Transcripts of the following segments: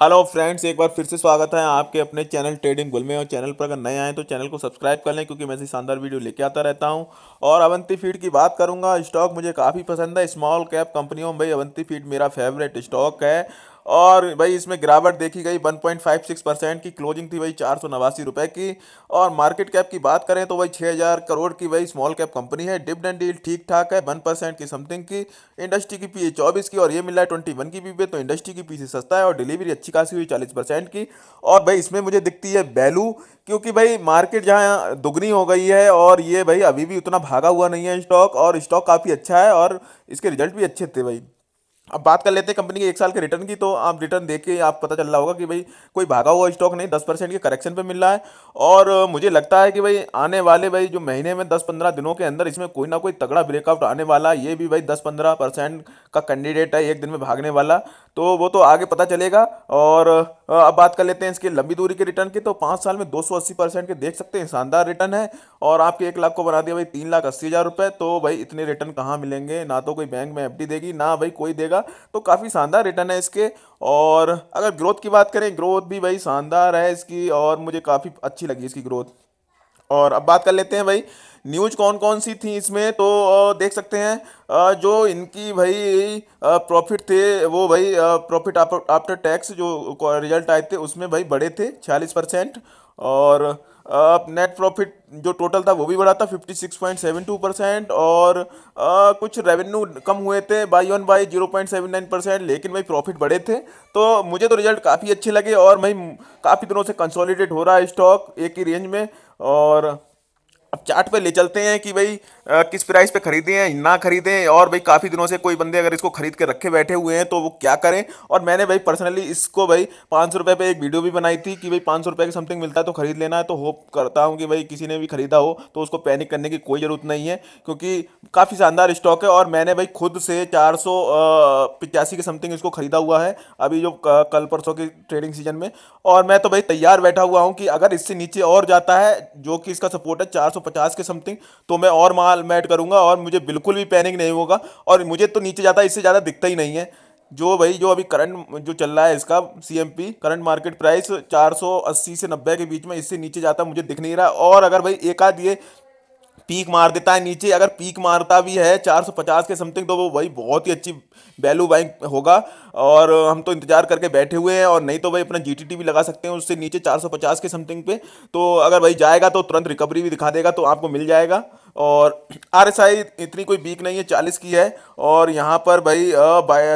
Hello friends एक बार फिर से स्वागत है आपके अपने चैनल ट्रेडिंग गुल में। और चैनल पर अगर नए आए तो चैनल को सब्सक्राइब कर लें, क्योंकि मैं ऐसी शानदार वीडियो लेके आता रहता हूँ। और अवंती फ़ीड की बात करूँगा स्टॉक मुझे काफ़ी पसंद है। स्मॉल कैप कंपनियों में भाई, अवंती फ़ीड मेरा फेवरेट स्टॉक है। और भाई इसमें गिरावट देखी गई 1.56 परसेंट की क्लोजिंग थी भाई चार सौ नवासी रुपये की। और मार्केट कैप की बात करें तो भाई 6000 करोड़ की भाई स्मॉल कैप कंपनी है। डिविडेंड डील ठीक ठाक है वन परसेंट की समथिंग की। इंडस्ट्री की पी चौबीस की और ये मिला है ट्वेंटी वन की पी पे तो इंडस्ट्री की पी से सस्ता है और डिलीवरी अच्छी खासी हुई, चालीस परसेंट की। और भाई इसमें मुझे दिखती है वैल्यू क्योंकि भाई मार्केट जहाँ दुगनी हो गई है और ये भाई अभी भी उतना भागा हुआ नहीं है स्टॉक और स्टॉक काफ़ी अच्छा है और इसके रिज़ल्ट भी अच्छे थे भाई। अब बात कर लेते हैं कंपनी के एक साल के रिटर्न की तो आप रिटर्न देख के आप पता चल रहा होगा कि भाई कोई भागा हुआ स्टॉक नहीं, दस परसेंट के करेक्शन पे मिल रहा है। और मुझे लगता है कि भाई आने वाले भाई जो महीने में दस पंद्रह दिनों के अंदर इसमें कोई ना कोई तगड़ा ब्रेकआउट आने वाला, ये भी भाई दस पंद्रह परसेंट का कैंडिडेट है एक दिन में भागने वाला। तो वो तो आगे पता चलेगा। और अब बात कर लेते हैं इसके लंबी दूरी के रिटर्न की। तो पाँच साल में दो परसेंट के देख सकते हैं, शानदार रिटर्न है। और आपके एक लाख को बना दिया भाई, तीन लाख अस्सी हज़ार रुपये तो भाई इतने रिटर्न कहाँ मिलेंगे? ना तो कोई बैंक में एफडी देगी, ना भाई कोई देगा। तो काफ़ी शानदार रिटर्न है इसके। और अगर ग्रोथ की बात करें ग्रोथ भी भाई शानदार है इसकी। और मुझे काफ़ी अच्छी लगी इसकी ग्रोथ और अब बात कर लेते हैं भाई न्यूज़ कौन कौन सी थी इसमें? तो देख सकते हैं जो इनकी भाई प्रॉफिट थे वो भाई प्रॉफिट आफ्टर टैक्स जो रिज़ल्ट आए थे उसमें भाई बड़े थे छियालीस परसेंट और नेट प्रॉफिट जो टोटल था वो भी बढ़ा था fifty six point seven two percent और आ, कुछ रेवेन्यू कम हुए थे by one by zero point seven nine percent लेकिन भाई प्रॉफिट बढ़े थे। तो मुझे तो रिज़ल्ट काफ़ी अच्छे लगे और भाई काफ़ी दिनों से कंसोलिडेट हो रहा है स्टॉक एक ही रेंज में। और चार्ट पे ले चलते हैं कि भाई आ, किस प्राइस पे खरीदें ना खरीदें और भाई काफ़ी दिनों से कोई बंदे अगर इसको खरीद के रखे बैठे हुए हैं तो वो क्या करें? और मैंने भाई पर्सनली इसको भाई पाँच सौ रुपये पे एक वीडियो भी बनाई थी कि भाई पाँच सौ रुपये की समथिंग मिलता है तो खरीद लेना है तो होप करता हूँ कि भाई किसी ने भी खरीदा हो तो उसको पैनिक करने की कोई ज़रूरत नहीं है क्योंकि काफ़ी शानदार स्टॉक है और मैंने भाई खुद से चार सौ के समथिंग इसको खरीदा हुआ है अभी जो कल परसों की ट्रेडिंग सीज़न में। और मैं तो भाई तैयार बैठा हुआ हूँ कि अगर इससे नीचे और जाता है जो कि इसका सपोर्ट है चार सौ पचास के समथिंग तो मैं और माल मैट करूँगा और मुझे बिल्कुल भी पैनिक नहीं होगा और मुझे तो नीचे जाता, इससे ज़्यादा दिखता ही नहीं है। जो भाई, जो अभी करंट जो चल रहा है इसका सीएमपी करंट मार्केट प्राइस 480 से 90 के बीच में इससे नीचे जाता, मुझे दिख नहीं रहा। और अगर भाई एक आध ये पीक मार देता है नीचे, अगर पीक मारता भी है 450 के समथिंग तो वो भाई बहुत ही अच्छी वैल्यू बैंक होगा। और हम तो इंतज़ार करके बैठे हुए हैं, और नहीं तो भाई अपना जीटीटी भी लगा सकते हैं उससे नीचे 450 के समथिंग पे। तो अगर भाई जाएगा तो तुरंत रिकवरी भी दिखा देगा तो आपको मिल जाएगा। और आर इतनी कोई वीक नहीं है, चालीस की है। और यहाँ पर भाई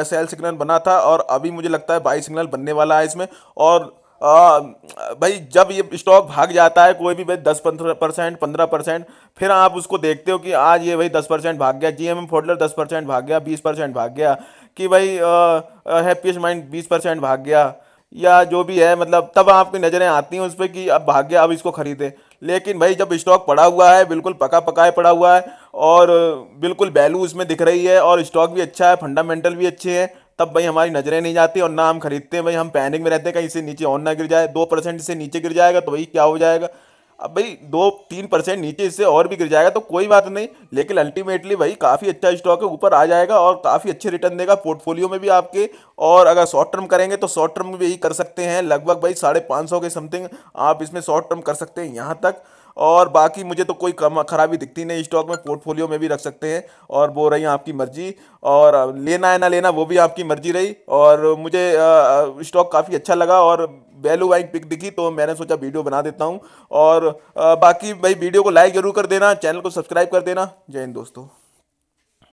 सेल सिग्नल बना था, और अभी मुझे लगता है बाई सिग्नल बनने वाला है इसमें। और भाई, जब ये स्टॉक भाग जाता है, कोई भी भाई दस पंद्रह परसेंट पंद्रह परसेंट, फिर आप उसको देखते हो कि आज ये भाई दस परसेंट भाग गया जी एम एम फोडलर दस परसेंट भाग गया, बीस परसेंट भाग गया, कि भाई हैप्पीस्ट माइंड बीस परसेंट भाग गया, या जो भी है मतलब तब आपकी नज़रें आती हैं उस पर कि अब भाग गया, अब इसको खरीदे। लेकिन भाई, जब स्टॉक पड़ा हुआ है, बिल्कुल पका पकाए पड़ा हुआ है, और बिल्कुल वैल्यू उसमें दिख रही है, और स्टॉक भी अच्छा है फंडामेंटल भी अच्छे हैं तब भाई हमारी नज़रें नहीं जाती और ना हम खरीदते हैं। भाई हम पैनिक में रहते हैं, कहीं इससे नीचे और ना गिर जाए। दो परसेंट से नीचे गिर जाएगा तो भाई क्या हो जाएगा? अब भाई दो तीन परसेंट नीचे इससे और भी गिर जाएगा तो कोई बात नहीं, लेकिन अल्टीमेटली भाई काफ़ी अच्छा स्टॉक है, ऊपर आ जाएगा और काफ़ी अच्छे रिटर्न देगा। पोर्टफोलियो में भी आपके और अगर शॉर्ट टर्म करेंगे तो शॉर्ट टर्म में भी यही कर सकते हैं। लगभग भाई साढ़े पाँच सौ के समथिंग आप इसमें शॉर्ट टर्म कर सकते हैं। यहाँ तक और बाकी मुझे तो कोई कम खराबी दिखती नहीं स्टॉक में, पोर्टफोलियो में भी रख सकते हैं और वो रही आपकी मर्ज़ी। और लेना है ना लेना, वो भी आपकी मर्ज़ी रही। और मुझे स्टॉक काफ़ी अच्छा लगा और वैल्यू वाइंग पिक दिखी तो मैंने सोचा वीडियो बना देता हूँ। और बाकी भाई वीडियो को लाइक ज़रूर कर देना, चैनल को सब्सक्राइब कर देना। जय हिंद दोस्तों।